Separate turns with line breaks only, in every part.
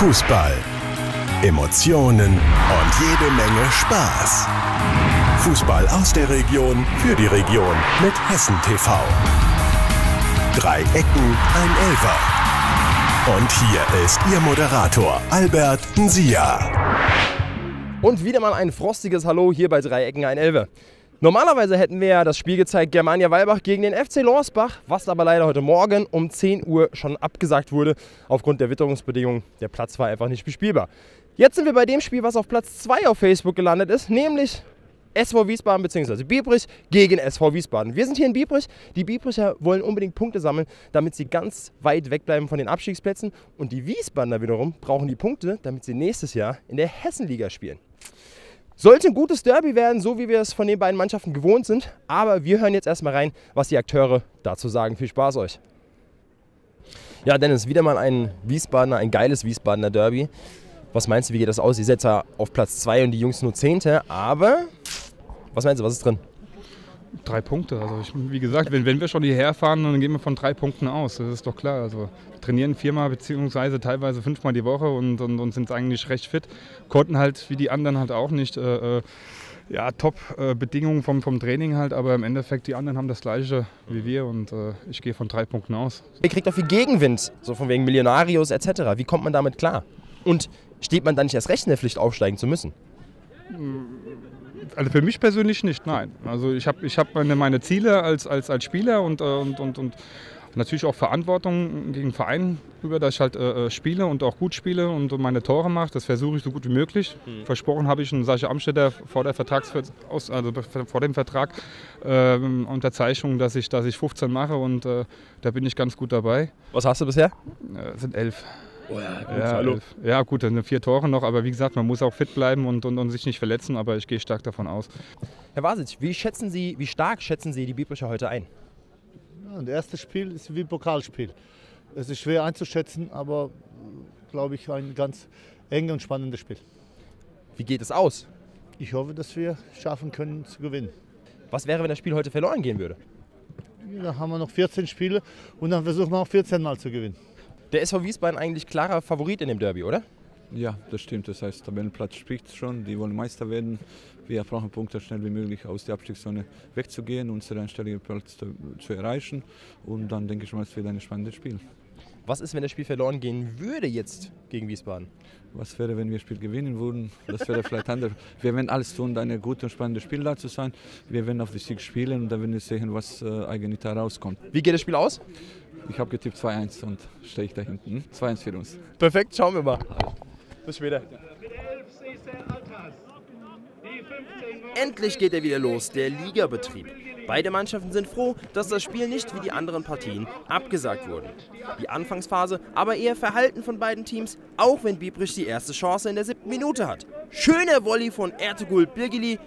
Fußball. Emotionen und jede Menge Spaß. Fußball aus der Region für die Region mit Hessen TV. Drei Ecken, ein Elfer. Und hier ist Ihr Moderator Albert Nsia.
Und wieder mal ein frostiges Hallo hier bei Dreiecken ein Elve. Normalerweise hätten wir ja das Spiel gezeigt Germania Walbach gegen den FC Lorsbach, was aber leider heute Morgen um 10 Uhr schon abgesagt wurde aufgrund der Witterungsbedingungen. Der Platz war einfach nicht bespielbar. Jetzt sind wir bei dem Spiel, was auf Platz 2 auf Facebook gelandet ist, nämlich SV Wiesbaden bzw. Biebrich gegen SV Wiesbaden. Wir sind hier in Biebrich. Die Biebricher wollen unbedingt Punkte sammeln, damit sie ganz weit wegbleiben von den Abstiegsplätzen. Und die Wiesbadener wiederum brauchen die Punkte, damit sie nächstes Jahr in der Hessenliga spielen. Sollte ein gutes Derby werden, so wie wir es von den beiden Mannschaften gewohnt sind. Aber wir hören jetzt erstmal rein, was die Akteure dazu sagen. Viel Spaß euch. Ja, Dennis, wieder mal ein Wiesbadener, ein geiles Wiesbadener Derby. Was meinst du, wie geht das aus? Ihr seid zwar auf Platz 2 und die Jungs nur Zehnte, aber was meinst du, was ist drin?
Drei Punkte. Also ich, wie gesagt, wenn, wenn wir schon hierher fahren, dann gehen wir von drei Punkten aus. Das ist doch klar. Also wir trainieren viermal beziehungsweise teilweise fünfmal die Woche und, und, und sind eigentlich recht fit. Konnten halt wie die anderen halt auch nicht. Äh, äh ja, Top-Bedingungen äh, vom, vom Training halt, aber im Endeffekt die anderen haben das gleiche wie wir und äh, ich gehe von drei Punkten aus.
Ihr kriegt auch viel Gegenwind, so von wegen Millionarios etc. Wie kommt man damit klar? Und steht man dann nicht erst recht in der Pflicht, aufsteigen zu müssen?
Also für mich persönlich nicht, nein. Also ich habe ich hab meine, meine Ziele als, als, als Spieler und, äh, und, und, und natürlich auch Verantwortung gegen Verein über, dass ich halt äh, spiele und auch gut spiele und meine Tore mache. Das versuche ich so gut wie möglich. Mhm. Versprochen habe ich einen Sascha Amstetter vor, der Vertrags also vor dem Vertrag äh, Unterzeichnung, dass ich, dass ich 15 mache und äh, da bin ich ganz gut dabei.
Was hast du bisher?
Äh, sind elf. Oh ja, gut, ja, hallo. ja, gut, dann sind vier Tore noch, aber wie gesagt, man muss auch fit bleiben und, und, und sich nicht verletzen, aber ich gehe stark davon aus.
Herr Vasic, wie schätzen Sie, wie stark schätzen Sie die Biblische heute ein?
Ja, das erste Spiel ist wie ein Pokalspiel. Es ist schwer einzuschätzen, aber glaube ich ein ganz enges und spannendes Spiel.
Wie geht es aus?
Ich hoffe, dass wir schaffen können zu gewinnen.
Was wäre, wenn das Spiel heute verloren gehen würde?
Ja, da haben wir noch 14 Spiele und dann versuchen wir auch 14 Mal zu gewinnen.
Der SV Wiesbaden eigentlich klarer Favorit in dem Derby, oder?
Ja, das stimmt. Das heißt, Tabellenplatz spricht schon. Die wollen Meister werden. Wir brauchen Punkte schnell wie möglich aus der Abstiegszone wegzugehen, unseren einstelligen Platz zu, erreichen. Und dann denke ich mal, es wird ein spannendes Spiel.
Was ist, wenn das Spiel verloren gehen würde jetzt gegen Wiesbaden?
Was wäre, wenn wir das Spiel gewinnen würden? Das wäre vielleicht anders. Wir werden alles tun, ein gutes und spannendes Spiel da zu sein. Wir werden auf die Sieg spielen und dann werden wir sehen, was äh, eigentlich da rauskommt.
Wie geht das Spiel aus?
Ich habe getippt 2-1 und stehe ich da hinten. 2-1 für uns.
Perfekt, schauen wir mal. Bis später. Endlich geht er wieder los, der Ligabetrieb. Beide Mannschaften sind froh, dass das Spiel nicht wie die anderen Partien abgesagt wurde. Die Anfangsphase aber eher verhalten von beiden Teams, auch wenn Biebrich die erste Chance in der siebten Minute hat. Schöner Volley von Ertugul Birgili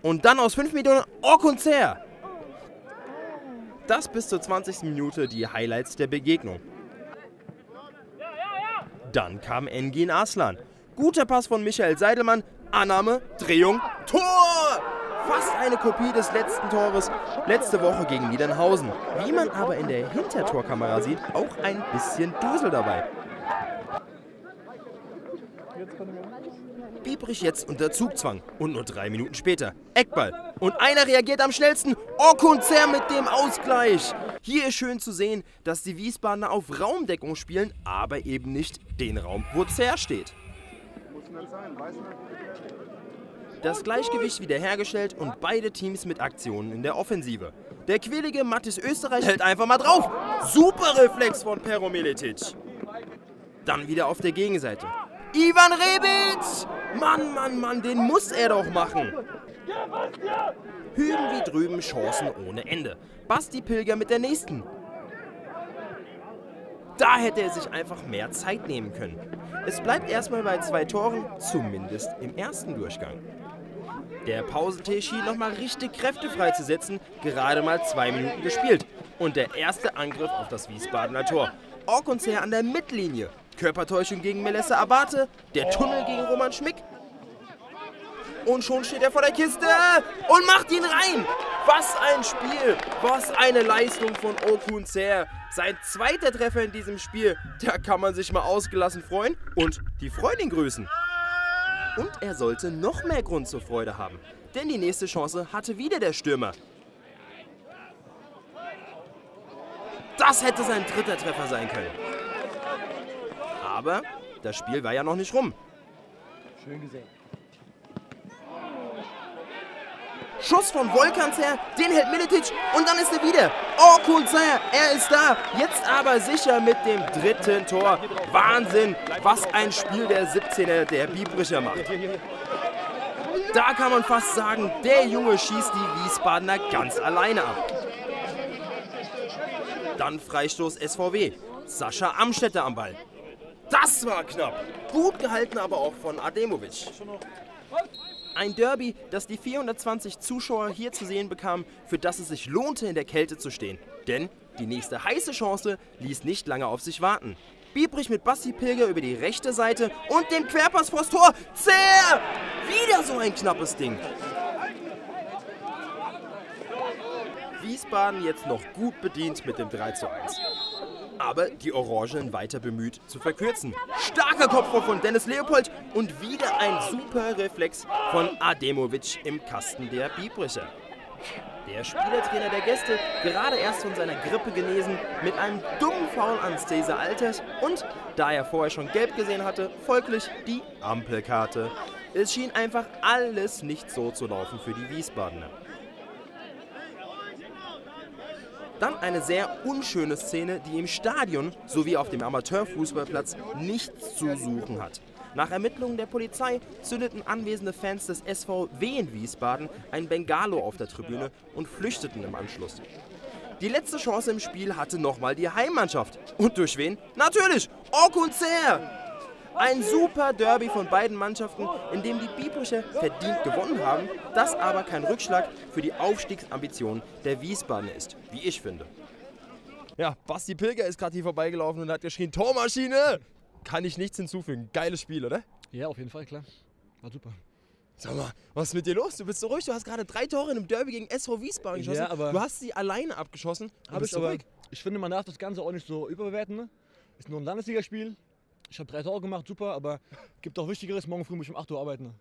und dann aus fünf Minuten Orkunzer. Das bis zur 20. Minute die Highlights der Begegnung. Dann kam Engin Aslan. Guter Pass von Michael Seidelmann, Annahme, Drehung, Tor! Fast eine Kopie des letzten Tores letzte Woche gegen Niedernhausen. Wie man aber in der Hintertorkamera sieht, auch ein bisschen Dusel dabei. Biebrich jetzt unter Zugzwang und nur drei Minuten später. Eckball. Und einer reagiert am schnellsten. Okunzer mit dem Ausgleich. Hier ist schön zu sehen, dass die Wiesbadener auf Raumdeckung spielen, aber eben nicht den Raum, wo Zer steht. Das Gleichgewicht wiederhergestellt und beide Teams mit Aktionen in der Offensive. Der quälige Mathis Österreich hält einfach mal drauf. Super Reflex von Pero Militic. Dann wieder auf der Gegenseite. Ivan Rebic! Mann, Mann, Mann, den muss er doch machen. Hüben wie drüben Chancen ohne Ende. Basti Pilger mit der nächsten. Da hätte er sich einfach mehr Zeit nehmen können. Es bleibt erstmal bei zwei Toren, zumindest im ersten Durchgang. Der Pausentee schien nochmal richtig Kräfte freizusetzen, gerade mal zwei Minuten gespielt. Und der erste Angriff auf das Wiesbadener Tor. Orkunzer an der Mittellinie. Körpertäuschung gegen Melissa Abate, der Tunnel gegen Roman Schmick. Und schon steht er vor der Kiste und macht ihn rein. Was ein Spiel! Was eine Leistung von Okun Ser. Sein zweiter Treffer in diesem Spiel. Da kann man sich mal ausgelassen freuen und die Freundin grüßen. Und er sollte noch mehr Grund zur Freude haben. Denn die nächste Chance hatte wieder der Stürmer. Das hätte sein dritter Treffer sein können. Aber das Spiel war ja noch nicht rum.
Schön gesehen.
Schuss von Volkans her, den hält Miletic und dann ist er wieder. Oh, Kunzer, er ist da. Jetzt aber sicher mit dem dritten Tor. Wahnsinn, was ein Spiel der 17er der Biebricher macht. Da kann man fast sagen, der Junge schießt die Wiesbadener ganz alleine ab. Dann Freistoß SVW. Sascha Amstetter am Ball. Das war knapp. Gut gehalten aber auch von Ademovic. Ein Derby, das die 420 Zuschauer hier zu sehen bekamen, für das es sich lohnte, in der Kälte zu stehen. Denn die nächste heiße Chance ließ nicht lange auf sich warten. Biebrich mit Basti Pilger über die rechte Seite und dem Querpass vors Tor. Zäh! Wieder so ein knappes Ding. Wiesbaden jetzt noch gut bedient mit dem 3 zu 1. Aber die Orangen weiter bemüht zu verkürzen. Starker Kopfball von Dennis Leopold und wieder ein super Reflex von Ademovic im Kasten der Biebricher. Der Spielertrainer der Gäste, gerade erst von seiner Grippe genesen, mit einem dummen Foul an Cesar Alters und, da er vorher schon gelb gesehen hatte, folglich die Ampelkarte. Es schien einfach alles nicht so zu laufen für die Wiesbadener. Dann eine sehr unschöne Szene, die im Stadion sowie auf dem Amateurfußballplatz nichts zu suchen hat. Nach Ermittlungen der Polizei zündeten anwesende Fans des SVW in Wiesbaden ein Bengalo auf der Tribüne und flüchteten im Anschluss. Die letzte Chance im Spiel hatte nochmal die Heimmannschaft. Und durch wen? Natürlich! Aukunzer! Ein super Derby von beiden Mannschaften, in dem die Biebrücher verdient gewonnen haben, das aber kein Rückschlag für die Aufstiegsambitionen der Wiesbadener ist, wie ich finde. Ja, Basti Pilger ist gerade hier vorbeigelaufen und hat geschrien, Tormaschine! Kann ich nichts hinzufügen. Geiles Spiel, oder?
Ja, auf jeden Fall, klar. War super.
Sag mal, was ist mit dir los? Du bist so ruhig. Du hast gerade drei Tore in einem Derby gegen SV Wiesbaden geschossen.
Ja, aber-
du hast sie alleine abgeschossen. Bist
ich aber. Ich finde, man darf das Ganze auch nicht so überbewerten. Ne? Ist nur ein Landesligaspiel. Ich habe drei Tore gemacht, super, aber gibt auch Wichtigeres. Morgen früh muss ich um 8 Uhr arbeiten.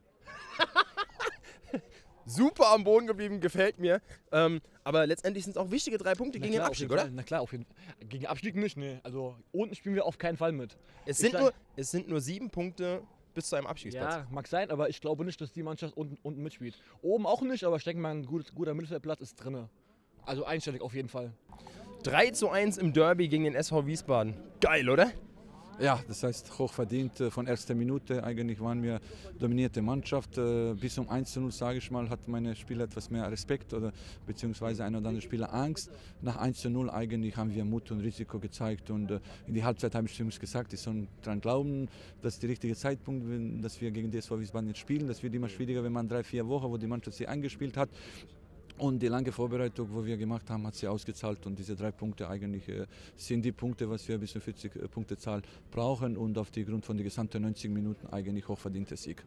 Super am Boden geblieben, gefällt mir. Ähm, aber letztendlich sind es auch wichtige drei Punkte
Na
gegen den
klar, auf
Abstieg, oder?
Fall. Na klar, auf jeden Fall. Gegen Abstieg nicht, ne. Also unten spielen wir auf keinen Fall mit.
Es sind, nur, es sind nur sieben Punkte bis zu einem Abstiegsplatz.
Ja, mag sein, aber ich glaube nicht, dass die Mannschaft unten, unten mitspielt. Oben auch nicht, aber ich denke mal, ein gut, guter Mittelfeldplatz ist drin. Also einstellig auf jeden Fall.
3 zu 1 im Derby gegen den SV Wiesbaden. Geil, oder?
Ja, das heißt hochverdient äh, von erster Minute. Eigentlich waren wir dominierte Mannschaft. Äh, Bis um 1 zu 0, sage ich mal, hat meine Spieler etwas mehr Respekt oder beziehungsweise ein oder andere Spieler Angst. Nach 1 zu 0 eigentlich haben wir Mut und Risiko gezeigt und äh, in die Halbzeit habe ich zu gesagt, ich soll daran glauben, dass der richtige Zeitpunkt, dass wir gegen DSV Wiesbaden jetzt spielen. Das wird immer schwieriger, wenn man drei, vier Wochen, wo die Mannschaft sich eingespielt hat. Und die lange Vorbereitung, wo wir gemacht haben, hat sie ausgezahlt. Und diese drei Punkte eigentlich äh, sind die Punkte, was wir bis zur 40 äh, Punktezahl brauchen. Und auf die Grund von den gesamten 90 Minuten eigentlich hochverdienter Sieg.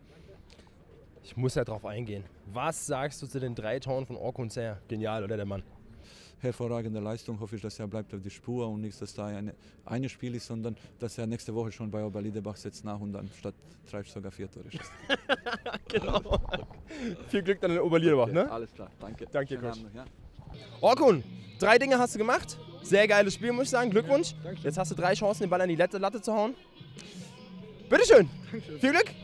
Ich muss ja drauf eingehen. Was sagst du zu den drei Toren von Orkunzer? Genial, oder der Mann?
Hervorragende Leistung. Hoffe ich, dass er bleibt auf die Spur und nicht, dass da ein eine Spiel ist, sondern dass er nächste Woche schon bei Oberliedebach setzt nach und dann statt drei sogar vier Tore schießt.
Genau. Viel Glück dann in Oberliederbach, ne?
Alles klar, danke.
Danke, Coach.
Abend ja.
Orkun, drei Dinge hast du gemacht. Sehr geiles Spiel, muss ich sagen. Glückwunsch. Jetzt hast du drei Chancen, den Ball an die letzte Latte zu hauen. Bitteschön. Viel Glück.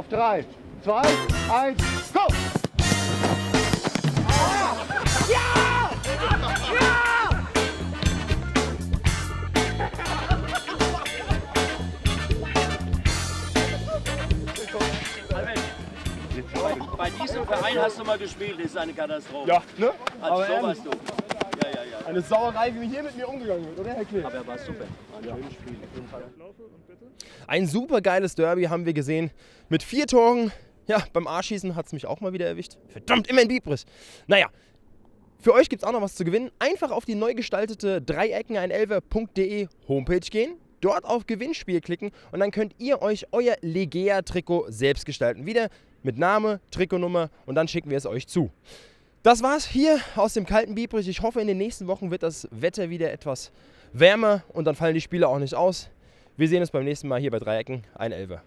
Auf drei, zwei, eins, go!
Verein hast du mal gespielt, das ist eine Katastrophe.
Ja, ne?
Also
Aber
so warst du. Ja, ja, ja.
eine Sauerei, wie hier mit mir umgegangen wird, oder Herr Klee?
Aber er war super. Ein schönes Spiel.
Ein super geiles Derby haben wir gesehen. Mit vier Toren. Ja, beim A-Schießen hat es mich auch mal wieder erwischt. Verdammt, immer in Bibris. Naja, für euch gibt es auch noch was zu gewinnen. Einfach auf die neu gestaltete dreiecken111.de Homepage gehen. Dort auf Gewinnspiel klicken und dann könnt ihr euch euer Legea-Trikot selbst gestalten. Wieder mit Name, Trikotnummer und dann schicken wir es euch zu. Das war's hier aus dem kalten Biebrich. Ich hoffe, in den nächsten Wochen wird das Wetter wieder etwas wärmer und dann fallen die Spiele auch nicht aus. Wir sehen uns beim nächsten Mal hier bei Dreiecken, ein Elfer.